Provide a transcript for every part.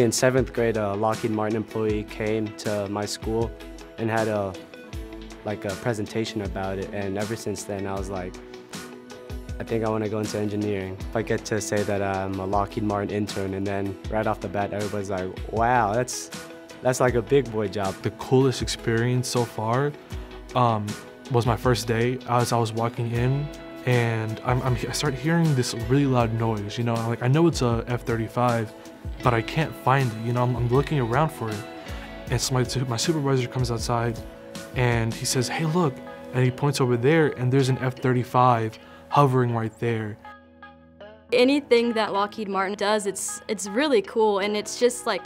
In seventh grade, a Lockheed Martin employee came to my school and had a like a presentation about it. And ever since then, I was like, I think I want to go into engineering. If I get to say that I'm a Lockheed Martin intern, and then right off the bat, everybody's like, wow, that's that's like a big boy job. The coolest experience so far um, was my first day as I was walking in and I'm, I'm, i start hearing this really loud noise, you know, like I know it's a F-35, but I can't find it, you know, I'm, I'm looking around for it. And so my, my supervisor comes outside and he says, hey, look, and he points over there and there's an F-35 hovering right there. Anything that Lockheed Martin does, it's it's really cool, and it's just like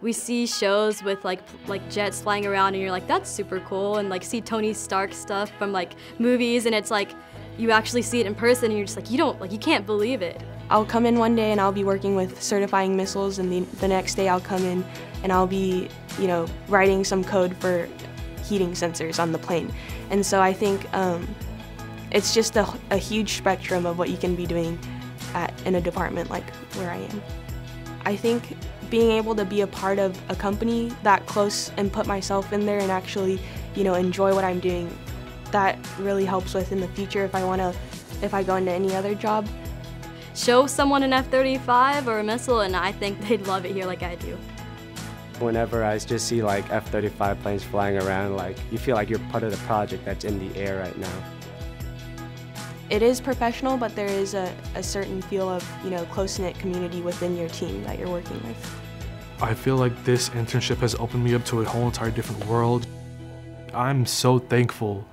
we see shows with like like jets flying around, and you're like, that's super cool, and like see Tony Stark stuff from like movies, and it's like you actually see it in person, and you're just like, you don't like you can't believe it. I'll come in one day and I'll be working with certifying missiles, and the, the next day I'll come in and I'll be, you know, writing some code for heating sensors on the plane. And so I think um, it's just a, a huge spectrum of what you can be doing at, in a department like where I am. I think being able to be a part of a company that close and put myself in there and actually, you know, enjoy what I'm doing, that really helps with in the future if I want to, if I go into any other job. Show someone an F-35 or a missile and I think they'd love it here like I do. Whenever I just see like F-35 planes flying around, like you feel like you're part of the project that's in the air right now it is professional, but there is a, a certain feel of, you know, close-knit community within your team that you're working with. I feel like this internship has opened me up to a whole entire different world. I'm so thankful